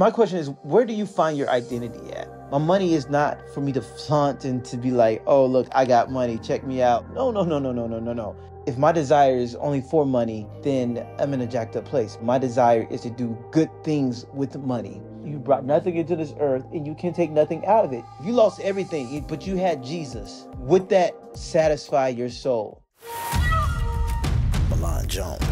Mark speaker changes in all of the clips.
Speaker 1: my question is where do you find your identity at? My money is not for me to flaunt and to be like, oh, look, I got money, check me out. No, no, no, no, no, no, no, no. If my desire is only for money, then I'm in a jacked up place. My desire is to do good things with money. You brought nothing into this earth and you can take nothing out of it. You lost everything, but you had Jesus. Would that satisfy your soul?
Speaker 2: Malan Jones.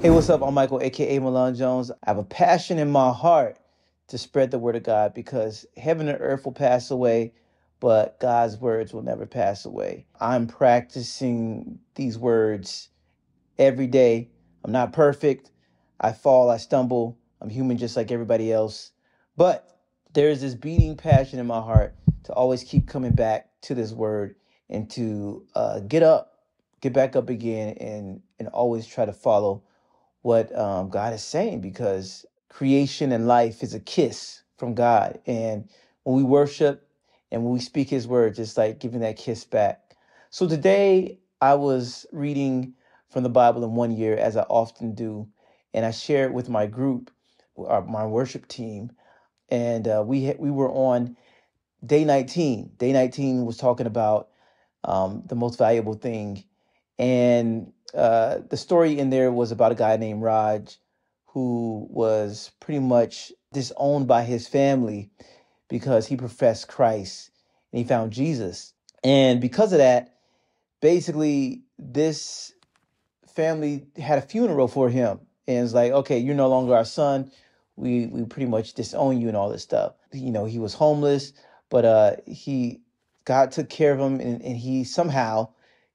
Speaker 1: Hey, what's up? I'm Michael, aka Malan Jones. I have a passion in my heart to spread the word of God because heaven and earth will pass away, but God's words will never pass away. I'm practicing these words every day. I'm not perfect. I fall, I stumble. I'm human just like everybody else. But there is this beating passion in my heart to always keep coming back to this word and to uh, get up, get back up again, and and always try to follow what um, God is saying because creation and life is a kiss from God. And when we worship and when we speak His word, it's like giving that kiss back. So today I was reading from the Bible in one year, as I often do, and I shared it with my group, our, my worship team, and uh, we we were on day 19. Day 19 was talking about um, the most valuable thing, and uh, the story in there was about a guy named Raj who was pretty much disowned by his family because he professed Christ and he found Jesus. And because of that, basically, this family had a funeral for him. And it's like, okay, you're no longer our son. We we pretty much disown you and all this stuff. You know, he was homeless, but uh he God took care of him and, and he somehow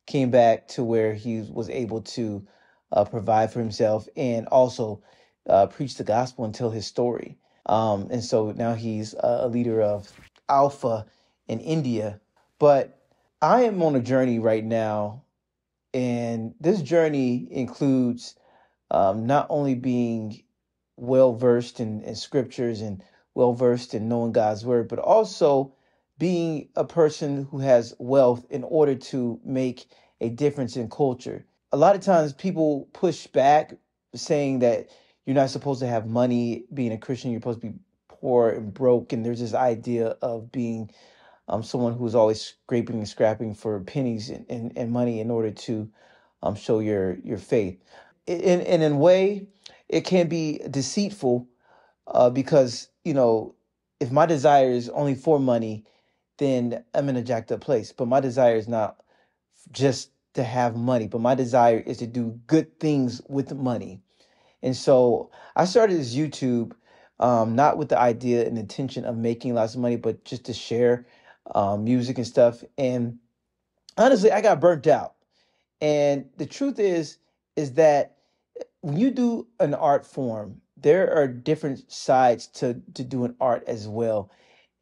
Speaker 1: came back to where he was able to uh, provide for himself and also uh, preach the gospel and tell his story. Um, and so now he's a leader of Alpha in India. But I am on a journey right now, and this journey includes um, not only being well versed in, in scriptures and well versed in knowing God's word, but also being a person who has wealth in order to make a difference in culture. A lot of times people push back saying that you're not supposed to have money being a Christian, you're supposed to be poor and broke. And there's this idea of being um, someone who's always scraping and scrapping for pennies and, and, and money in order to um, show your, your faith. In, in, in a way, it can be deceitful uh, because, you know, if my desire is only for money, then I'm in a jacked up place. But my desire is not just to have money, but my desire is to do good things with money. And so I started this YouTube, um, not with the idea and intention of making lots of money, but just to share um, music and stuff. And honestly, I got burnt out. And the truth is, is that when you do an art form, there are different sides to to doing art as well.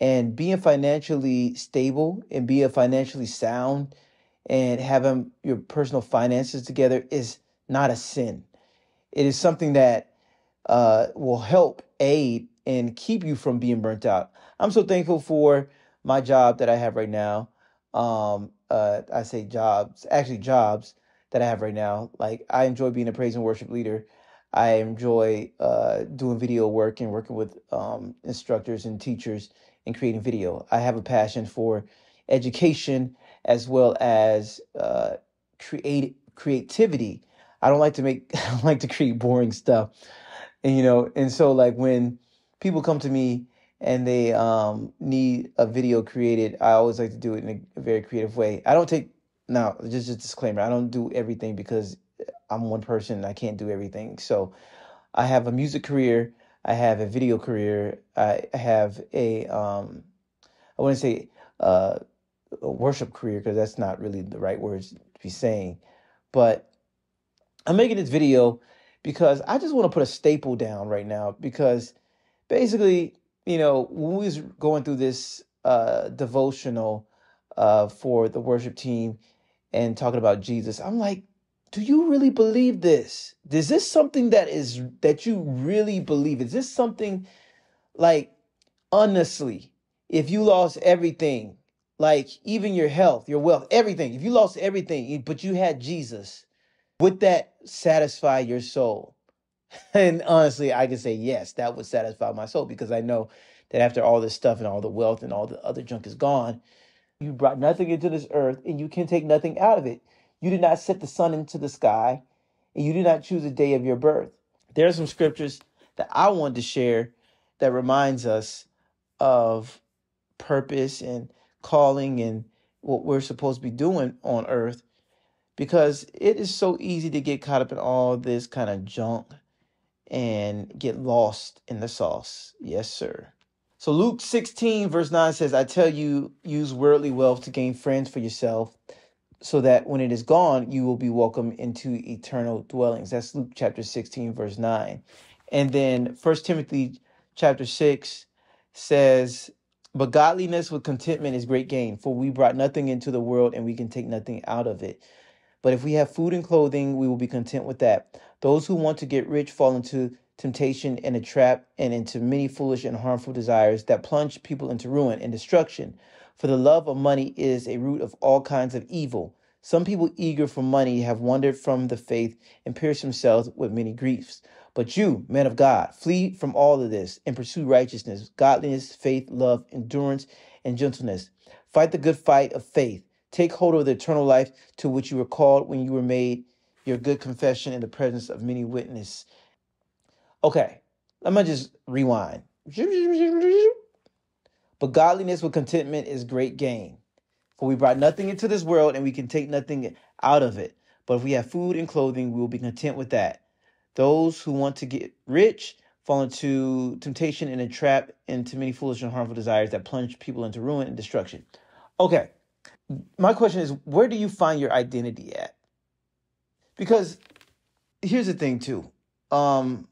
Speaker 1: And being financially stable and being financially sound and having your personal finances together is not a sin. It is something that uh, will help aid and keep you from being burnt out. I'm so thankful for my job that I have right now. Um, uh, I say jobs, actually jobs that I have right now. Like I enjoy being a praise and worship leader. I enjoy uh, doing video work and working with um, instructors and teachers and creating video. I have a passion for education as well as uh, create creativity. I don't like to make I don't like to create boring stuff, and you know, and so like when people come to me and they um, need a video created, I always like to do it in a, very creative way. I don't take now just a disclaimer. I don't do everything because I'm one person. I can't do everything. So I have a music career. I have a video career. I have a um, I wouldn't say uh, a worship career because that's not really the right words to be saying. But I'm making this video because I just want to put a staple down right now because basically, you know, when we was going through this uh, devotional uh, for the worship team and talking about Jesus, I'm like, do you really believe this? Is this something that is that you really believe? Is this something like honestly, if you lost everything, like even your health, your wealth, everything, if you lost everything, but you had Jesus, would that satisfy your soul? And honestly, I can say yes, that would satisfy my soul because I know that after all this stuff and all the wealth and all the other junk is gone, you brought nothing into this earth and you can take nothing out of it. You did not set the sun into the sky and you did not choose the day of your birth. There are some scriptures that I wanted to share that reminds us of purpose and calling and what we're supposed to be doing on earth because it is so easy to get caught up in all this kind of junk and get lost in the sauce. Yes, sir. So Luke 16, verse 9 says, I tell you, use worldly wealth to gain friends for yourself, so that when it is gone, you will be welcomed into eternal dwellings. That's Luke chapter 16, verse 9. And then First Timothy chapter 6 says, But godliness with contentment is great gain, for we brought nothing into the world and we can take nothing out of it. But if we have food and clothing, we will be content with that. Those who want to get rich fall into temptation and a trap and into many foolish and harmful desires that plunge people into ruin and destruction. For the love of money is a root of all kinds of evil. Some people eager for money have wandered from the faith and pierced themselves with many griefs. But you, men of God, flee from all of this and pursue righteousness, godliness, faith, love, endurance, and gentleness. Fight the good fight of faith. Take hold of the eternal life to which you were called when you were made your good confession in the presence of many witnesses. Okay, let me just rewind. But godliness with contentment is great gain. For we brought nothing into this world and we can take nothing out of it. But if we have food and clothing, we will be content with that. Those who want to get rich fall into temptation and a trap into many foolish and harmful desires that plunge people into ruin and destruction. Okay, my question is where do you find your identity at? Because here's the thing too. Um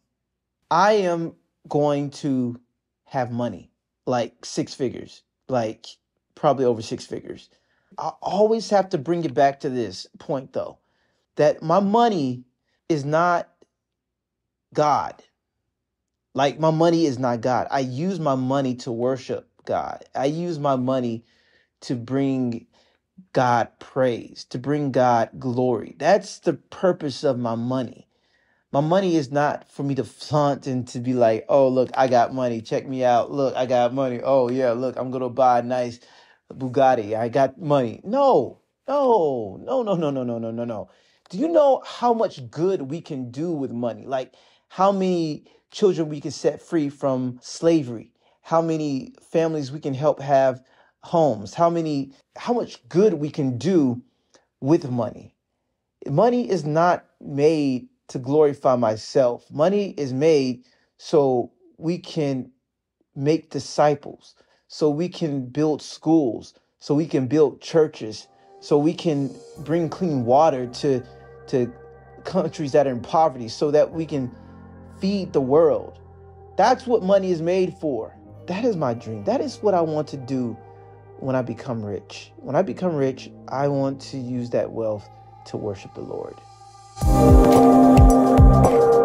Speaker 1: I am going to have money, like six figures, like probably over six figures. I always have to bring it back to this point though, that my money is not God. Like my money is not God. I use my money to worship God. I use my money to bring God praise, to bring God glory. That's the purpose of my money. My money is not for me to flaunt and to be like, oh, look, I got money. Check me out. Look, I got money. Oh, yeah, look, I'm going to buy a nice Bugatti. I got money. No, no, no, no, no, no, no, no, no, no. Do you know how much good we can do with money? Like how many children we can set free from slavery? How many families we can help have homes? How many, how much good we can do with money? Money is not made to glorify myself. Money is made so we can make disciples, so we can build schools, so we can build churches, so we can bring clean water to to countries that are in poverty, so that we can feed the world. That's what money is made for. That is my dream. That is what I want to do when I become rich. When I become rich, I want to use that wealth to worship the Lord. Bye.